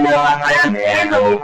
Não meu, aparecendo.